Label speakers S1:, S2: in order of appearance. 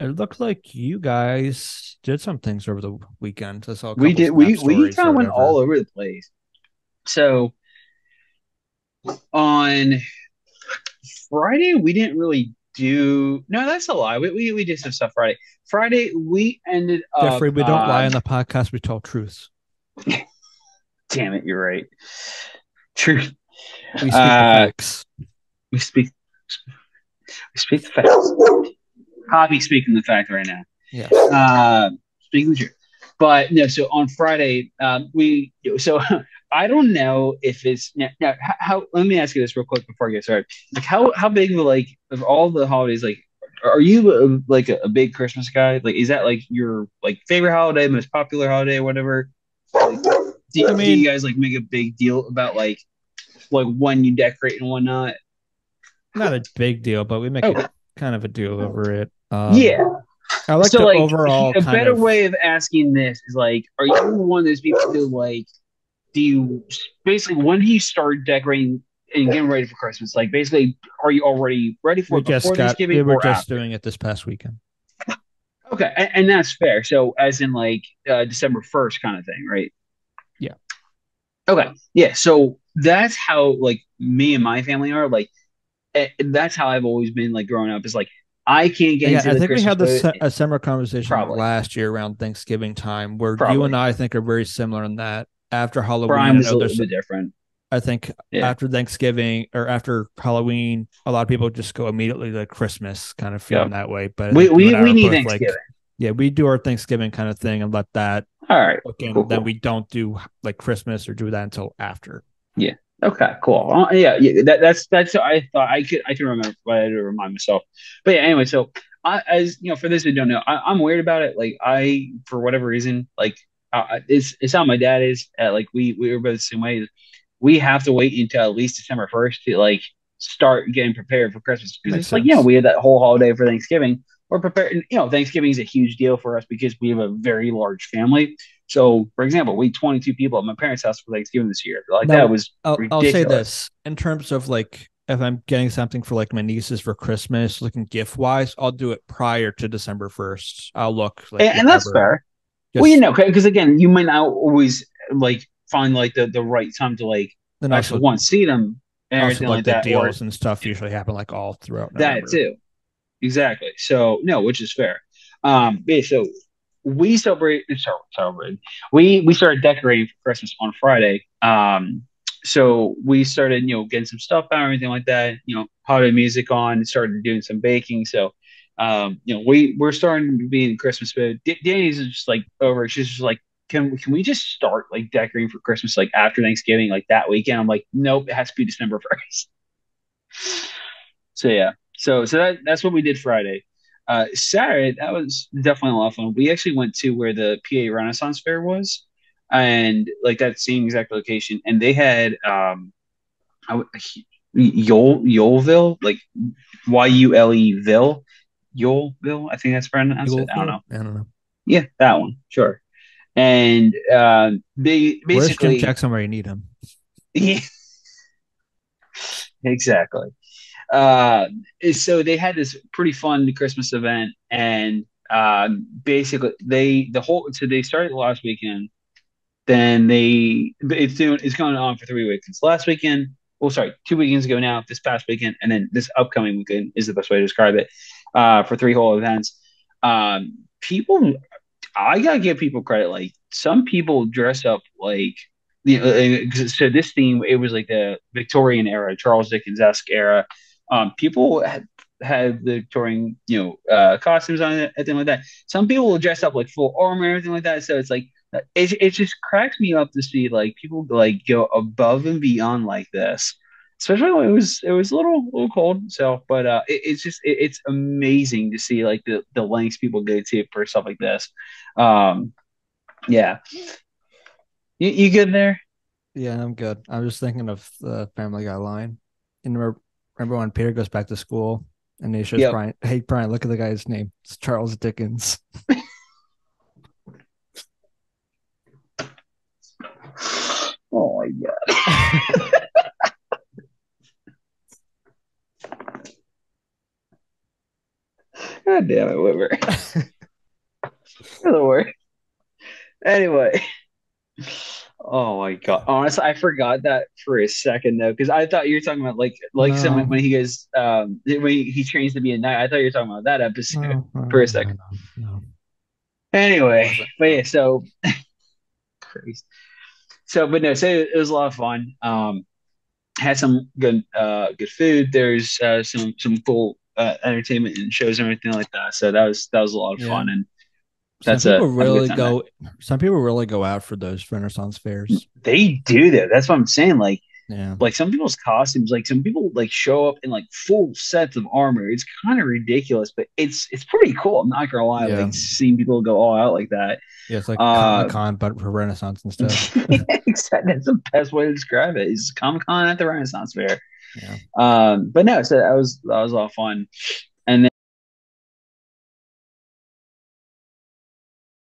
S1: it looked like you guys did some things over the weekend. I saw
S2: we did we we kind of went all over the place so on friday we didn't really do no that's a lie we, we, we did some stuff friday friday we ended up
S1: Jeffrey, we don't lie
S2: uh,
S1: on the podcast. We tell truths.
S2: damn it you're right Truth.
S1: We speak
S2: Uh,
S1: the facts.
S2: we speak we speak the facts Poppy speaking the fact right now
S1: Yeah.
S2: uh, speaking the truth. But no, so on Friday, um, we so I don't know if it's now, now how. Let me ask you this real quick before I get started. Like, how how big of like of all the holidays? Like, are you a, like a, a big Christmas guy? Like, is that like your like favorite holiday, most popular holiday, whatever? Like, do,
S1: I
S2: do you guys like make a big deal about like like when you decorate and whatnot?
S1: Not a big deal, but we make
S2: Oh.
S1: it kind of a deal over it. Um,
S2: yeah.
S1: I like
S2: so
S1: the
S2: like
S1: overall
S2: a better
S1: of,
S2: way of asking this is like are you one of those people who like do you basically when do you start decorating and getting ready for christmas like basically are you already ready for
S1: We
S2: it before
S1: just got.
S2: thanksgiving
S1: We were just
S2: after?
S1: doing it this past weekend.
S2: okay and, and that's fair so as in like uh, december 1st kind of thing right
S1: Yeah.
S2: okay yeah so that's how like me and my family are like eh, that's how i've always been like growing up is like i can't get
S1: Yeah,
S2: into
S1: I think we had this a similar conversation
S2: Probably.
S1: last year around Thanksgiving time, where you and I think are very similar in that after Halloween.
S2: Brian
S1: I
S2: a little bit different
S1: I think
S2: Yeah.
S1: after Thanksgiving or after Halloween, a lot of people just go immediately to Christmas, kind of feeling that way. But
S2: we we, we need thanksgiving
S1: Like, yeah, we do our Thanksgiving kind of thing and let that
S2: all right
S1: in.
S2: Cool,
S1: Then we don't do like Christmas or do that until after.
S2: Okay, cool. Uh, yeah, yeah. That, that's that's. I thought I could I can remember, but I had to remind myself. But yeah, anyway. So I, as you know, for those who don't know, I, I'm weird about it. Like I, for whatever reason, like uh, it's it's how my dad is. Uh, like we we were both the same way. We have to wait until at least December first to like start getting prepared for Christmas because it's like
S1: sense.
S2: you know we had that whole holiday for Thanksgiving. We're prepared. You know, Thanksgiving is a huge deal for us because we have a very large family. So, for example, we 22 people at my parents' house for Thanksgiving this year. Like
S1: Now,
S2: that was
S1: I'll, I'll say this in terms of like if I'm getting something for like my nieces for Christmas, looking gift wise, I'll do it prior to December first. I'll look like
S2: and, and that's fair.
S1: Just-
S2: well, you know, because again, you might not always like find like the, the right time to like
S1: then
S2: actually
S1: also,
S2: one see them and
S1: also
S2: everything
S1: like
S2: like
S1: the
S2: that, or
S1: deals and stuff usually happen like all throughout
S2: that too. Exactly. So no, which is fair. Um, yeah, so we celebrate. Sorry, celebrate. We we started decorating for Christmas on Friday. Um, so we started, you know, getting some stuff out, and everything like that. You know, holiday music on. Started doing some baking. So, um, you know, we we're starting to be in Christmas mode. D- Danny's just like over. She's just like, can can we just start like decorating for Christmas like after Thanksgiving, like that weekend? I'm like, nope, it has to be December first. So yeah, so so that that's what we did Friday. Uh, Saturday that was definitely a lot of fun. We actually went to where the PA Renaissance Faire was, and like that same exact location, and they had um, I, Yule Yuleville, like Y U L E Ville, Yuleville. I think that's pronounced. I don't know.
S1: I don't know.
S2: Yeah, that one, sure. And uh, they
S1: Where's
S2: basically
S1: Jim Jackson where you need him?
S2: yeah. exactly. Uh, so they had this pretty fun Christmas event, and um, basically they the whole so they started last weekend. Then they it's doing it's going on for three weeks. It's last weekend. Well, sorry, two weekends ago now. This past weekend, and then this upcoming weekend is the best way to describe it. Uh, for three whole events. Um, people, I gotta give people credit. Like some people dress up like you know, uh, so this theme it was like the Victorian era, Charles Dickens esque era. Um, people had, the touring, you know, uh, costumes on it, everything like that. Some people will dress up like full armor, everything like that. So it's like it, it just cracks me up to see like people like go above and beyond like this. Especially when it was it was a little little cold. So, but uh, it, it's just it, it's amazing to see like the the lengths people go to for stuff like this. Um, yeah. You, you good there?
S1: Yeah, I'm good. I was just thinking of the Family Guy line. And remember, when Peter goes back to school and he shows
S2: Yep.
S1: Brian, hey, Brian, look at the guy's name. It's Charles Dickens.
S2: Oh my god. God damn it, Witmer. You're the worst. Anyway. Oh my god! Honestly, I forgot that for a second though, because I thought you were talking about like like
S1: No.
S2: someone when he goes um when he, he trains to be a knight. I thought you were talking about that episode
S1: No, no,
S2: for a second. Anyway, but yeah, so crazy. So, but no, so it was a lot of fun. Um, had some good uh good food. There's uh, some some cool uh, entertainment and shows and everything like that. So that was that was a lot of
S1: Yeah.
S2: fun and.
S1: Some
S2: That's a-
S1: people
S2: a good
S1: really
S2: time
S1: go. Some people really go out for those Renaissance fairs.
S2: They do that. That's what I'm saying. Like
S1: Yeah,
S2: like some people's costumes, like some people like show up in like full sets of armor. It's kind of ridiculous, but it's it's pretty cool. I'm not gonna lie.
S1: Yeah.
S2: Like seeing people go all out like that.
S1: yeah. It's like
S2: Uh,
S1: Comic Con, but for Renaissance instead.
S2: exactly. That's the best way to describe it. Is Comic Con at the Renaissance Fair.
S1: Yeah.
S2: Um, but no, so that was that was all fun.